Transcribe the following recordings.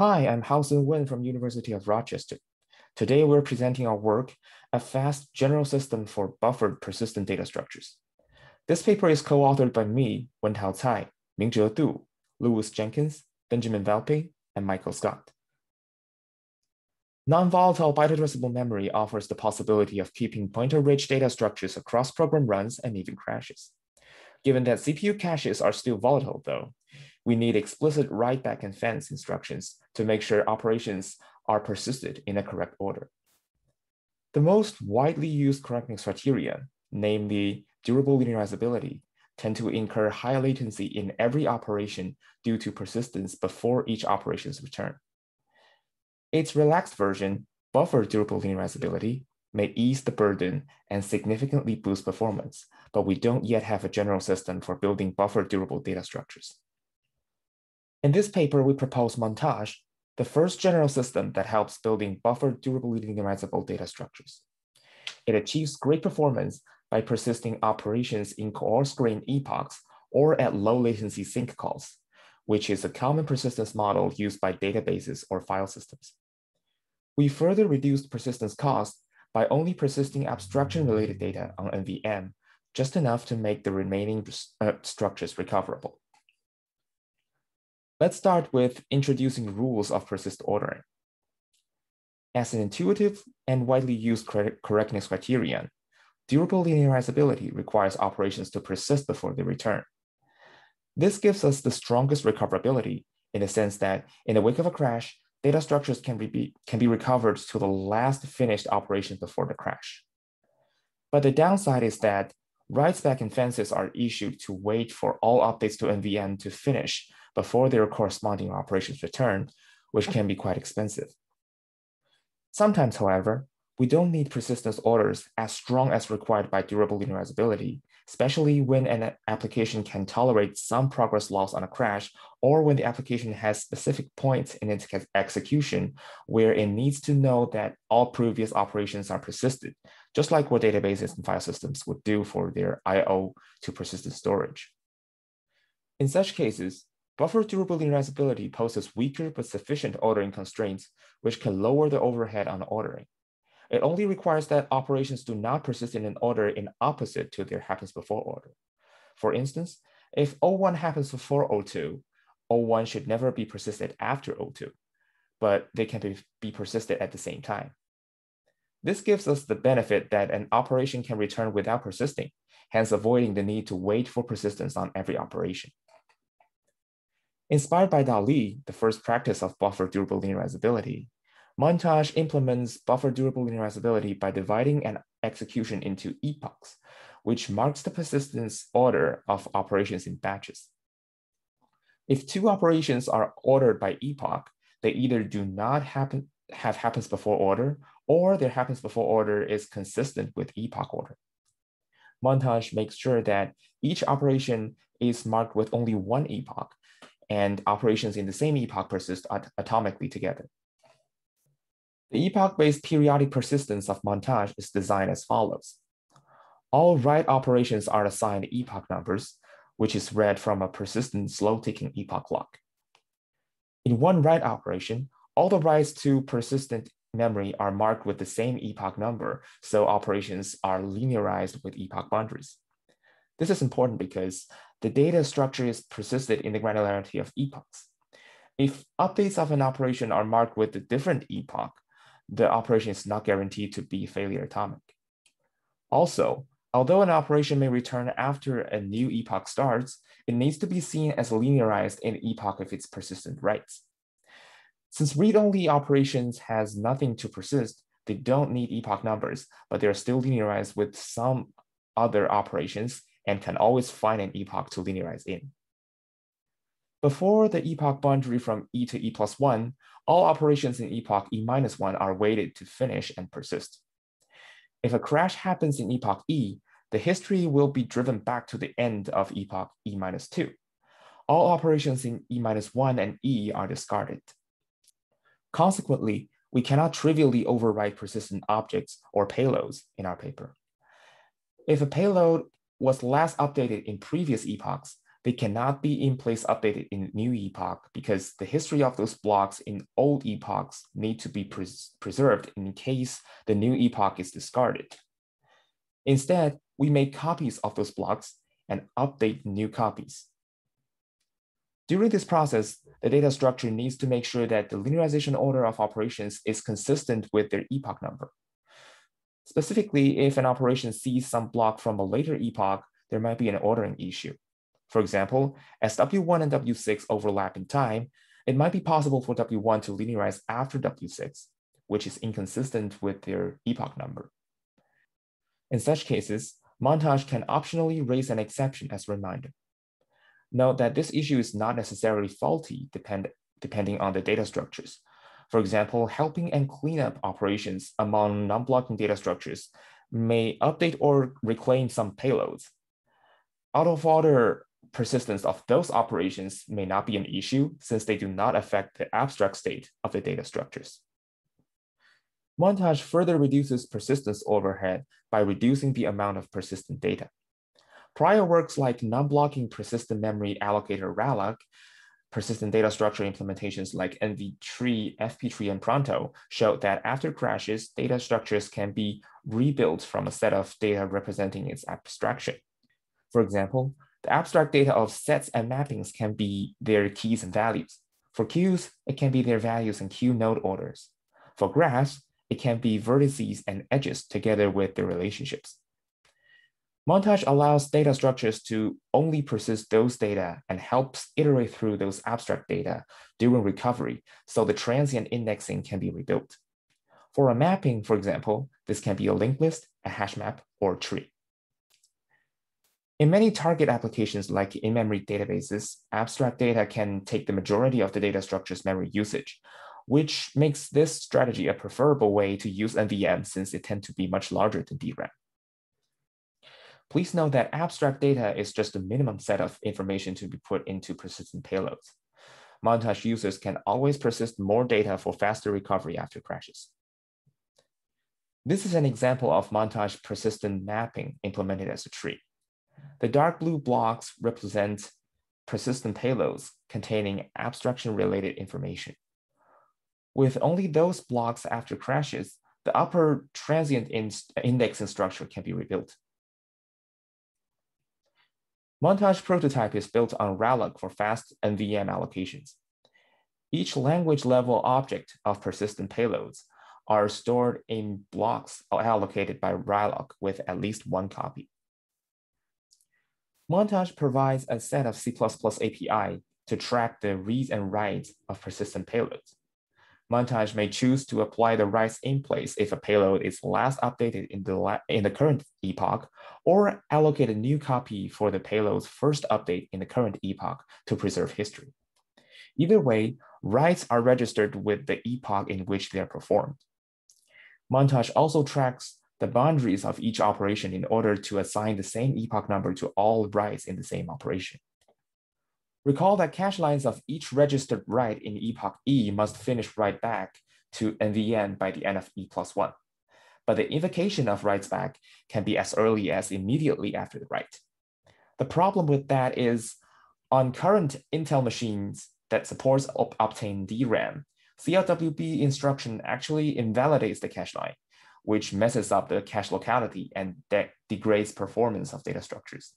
Hi, I'm Haosen Wen from University of Rochester. Today we're presenting our work, A Fast General System for Buffered Persistent Data Structures. This paper is co-authored by me, Wentao Cai, Mingzhe Du, Louis Jenkins, Benjamin Valpey, and Michael Scott. Non-volatile byte addressable memory offers the possibility of keeping pointer-rich data structures across program runs and even crashes. Given that CPU caches are still volatile though, we need explicit write back and fence instructions to make sure operations are persisted in a correct order. The most widely used correctness criteria, namely durable linearizability, tend to incur high latency in every operation due to persistence before each operation's return. Its relaxed version, buffer durable linearizability, may ease the burden and significantly boost performance, but we don't yet have a general system for building buffer durable data structures. In this paper, we propose Montage, the first general system that helps building buffer durably linearizable data structures. It achieves great performance by persisting operations in coarse grained epochs or at low latency sync calls, which is a common persistence model used by databases or file systems. We further reduced persistence cost by only persisting abstraction related data on NVM, just enough to make the remaining uh, structures recoverable. Let's start with introducing rules of persist ordering. As an intuitive and widely used correctness criterion, durable linearizability requires operations to persist before they return. This gives us the strongest recoverability in the sense that in the wake of a crash, data structures can be, can be recovered to the last finished operation before the crash. But the downside is that writes back and fences are issued to wait for all updates to NVM to finish before their corresponding operations return, which can be quite expensive. Sometimes, however, we don't need persistence orders as strong as required by durable linearizability, especially when an application can tolerate some progress loss on a crash or when the application has specific points in its execution where it needs to know that all previous operations are persisted, just like what databases and file systems would do for their I.O. to persistent storage. In such cases, Buffer durable linearizability poses weaker but sufficient ordering constraints, which can lower the overhead on ordering. It only requires that operations do not persist in an order in opposite to their happens before order. For instance, if O1 happens before O2, O1 should never be persisted after O2, but they can be, be persisted at the same time. This gives us the benefit that an operation can return without persisting, hence avoiding the need to wait for persistence on every operation. Inspired by Dalí, the first practice of buffer durable linearizability, Montage implements buffer durable linearizability by dividing an execution into epochs, which marks the persistence order of operations in batches. If two operations are ordered by epoch, they either do not happen, have happens before order or their happens before order is consistent with epoch order. Montage makes sure that each operation is marked with only one epoch and operations in the same epoch persist at atomically together. The epoch-based periodic persistence of montage is designed as follows. All write operations are assigned epoch numbers, which is read from a persistent slow-ticking epoch clock. In one write operation, all the writes to persistent memory are marked with the same epoch number, so operations are linearized with epoch boundaries. This is important because the data structure is persisted in the granularity of epochs. If updates of an operation are marked with a different epoch, the operation is not guaranteed to be failure atomic. Also, although an operation may return after a new epoch starts, it needs to be seen as linearized in epoch of its persistent writes. Since read-only operations has nothing to persist, they don't need epoch numbers, but they're still linearized with some other operations and can always find an epoch to linearize in. Before the epoch boundary from e to e plus 1, all operations in epoch e minus 1 are waited to finish and persist. If a crash happens in epoch e, the history will be driven back to the end of epoch e minus 2. All operations in e minus 1 and e are discarded. Consequently, we cannot trivially overwrite persistent objects or payloads in our paper. If a payload was last updated in previous epochs, they cannot be in place updated in new epoch because the history of those blocks in old epochs need to be pres preserved in case the new epoch is discarded. Instead, we make copies of those blocks and update new copies. During this process, the data structure needs to make sure that the linearization order of operations is consistent with their epoch number. Specifically, if an operation sees some block from a later epoch, there might be an ordering issue. For example, as W1 and W6 overlap in time, it might be possible for W1 to linearize after W6, which is inconsistent with their epoch number. In such cases, Montage can optionally raise an exception as a reminder. Note that this issue is not necessarily faulty depend, depending on the data structures. For example, helping and cleanup operations among non-blocking data structures may update or reclaim some payloads. Out of order persistence of those operations may not be an issue since they do not affect the abstract state of the data structures. Montage further reduces persistence overhead by reducing the amount of persistent data. Prior works like non-blocking persistent memory allocator Ralloc, persistent data structure implementations like NV-Tree, FP-Tree, and Pronto showed that after crashes, data structures can be rebuilt from a set of data representing its abstraction. For example, the abstract data of sets and mappings can be their keys and values. For queues, it can be their values and queue node orders. For graphs, it can be vertices and edges together with their relationships. Montage allows data structures to only persist those data and helps iterate through those abstract data during recovery so the transient indexing can be rebuilt. For a mapping, for example, this can be a linked list, a hash map, or a tree. In many target applications like in-memory databases, abstract data can take the majority of the data structure's memory usage, which makes this strategy a preferable way to use NVM since it tends to be much larger than DRAM. Please note that abstract data is just the minimum set of information to be put into persistent payloads. Montage users can always persist more data for faster recovery after crashes. This is an example of Montage persistent mapping implemented as a tree. The dark blue blocks represent persistent payloads containing abstraction-related information. With only those blocks after crashes, the upper transient in indexing structure can be rebuilt. Montage prototype is built on Ralloc for fast NVM allocations. Each language level object of persistent payloads are stored in blocks allocated by Ralloc with at least one copy. Montage provides a set of C++ API to track the reads and writes of persistent payloads. Montage may choose to apply the writes in place if a payload is last updated in the, in the current epoch, or allocate a new copy for the payload's first update in the current epoch to preserve history. Either way, writes are registered with the epoch in which they are performed. Montage also tracks the boundaries of each operation in order to assign the same epoch number to all writes in the same operation. Recall that cache lines of each registered write in epoch E must finish write back to NVM by the end of E plus one. But the invocation of writes back can be as early as immediately after the write. The problem with that is on current Intel machines that supports Optane DRAM, CLWB instruction actually invalidates the cache line which messes up the cache locality and de degrades performance of data structures.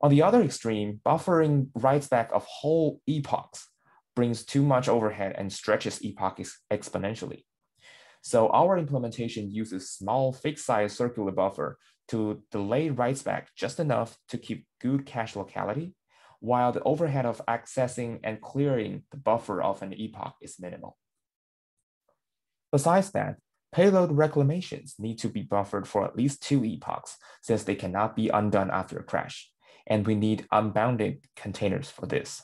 On the other extreme, buffering writes back of whole epochs brings too much overhead and stretches epochs exponentially. So our implementation uses small fixed size circular buffer to delay writes back just enough to keep good cache locality, while the overhead of accessing and clearing the buffer of an epoch is minimal. Besides that, Payload reclamations need to be buffered for at least two epochs since they cannot be undone after a crash, and we need unbounded containers for this.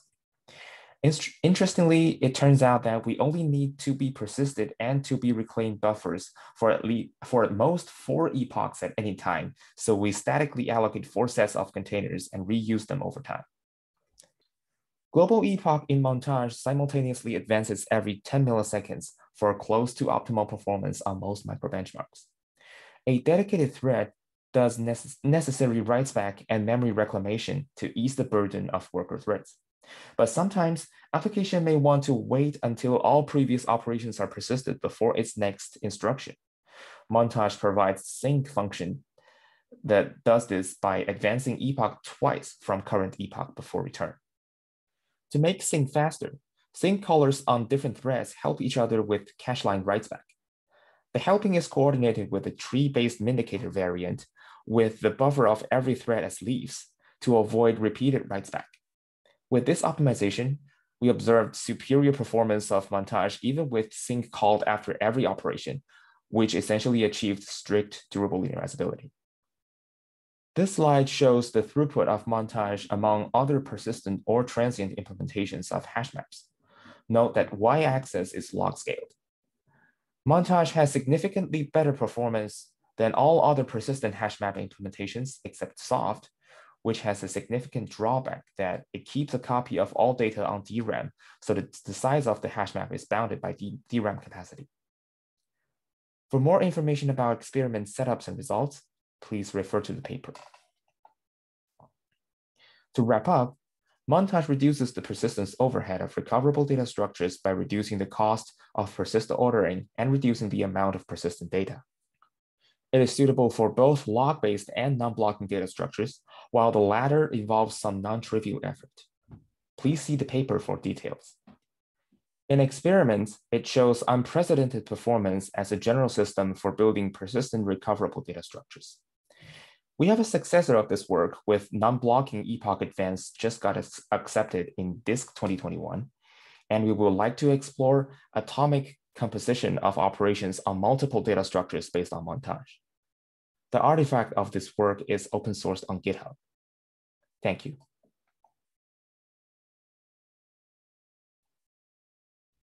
Interestingly, it turns out that we only need to be persisted and to be reclaimed buffers for at least for at most four epochs at any time. So we statically allocate four sets of containers and reuse them over time. Global epoch in montage simultaneously advances every 10 milliseconds for close to optimal performance on most microbenchmarks. A dedicated thread does necess necessary writes back and memory reclamation to ease the burden of worker threads. But sometimes application may want to wait until all previous operations are persisted before its next instruction. Montage provides sync function that does this by advancing epoch twice from current epoch before return. To make sync faster, sync callers on different threads help each other with cache line writes back. The helping is coordinated with a tree-based Mindicator variant with the buffer of every thread as leaves to avoid repeated writes back. With this optimization, we observed superior performance of montage even with sync called after every operation, which essentially achieved strict durable linearizability. This slide shows the throughput of montage among other persistent or transient implementations of hash maps. Note that y-axis is log scaled. Montage has significantly better performance than all other persistent hash map implementations except SOFT, which has a significant drawback that it keeps a copy of all data on DRAM, so that the size of the hash map is bounded by DRAM capacity. For more information about experiment setups and results, please refer to the paper. To wrap up, Montage reduces the persistence overhead of recoverable data structures by reducing the cost of persistent ordering and reducing the amount of persistent data. It is suitable for both lock-based and non-blocking data structures, while the latter involves some non-trivial effort. Please see the paper for details. In experiments, it shows unprecedented performance as a general system for building persistent recoverable data structures. We have a successor of this work with non-blocking Epoch Advance just got accepted in DISC 2021, and we would like to explore atomic composition of operations on multiple data structures based on montage. The artifact of this work is open sourced on GitHub. Thank you.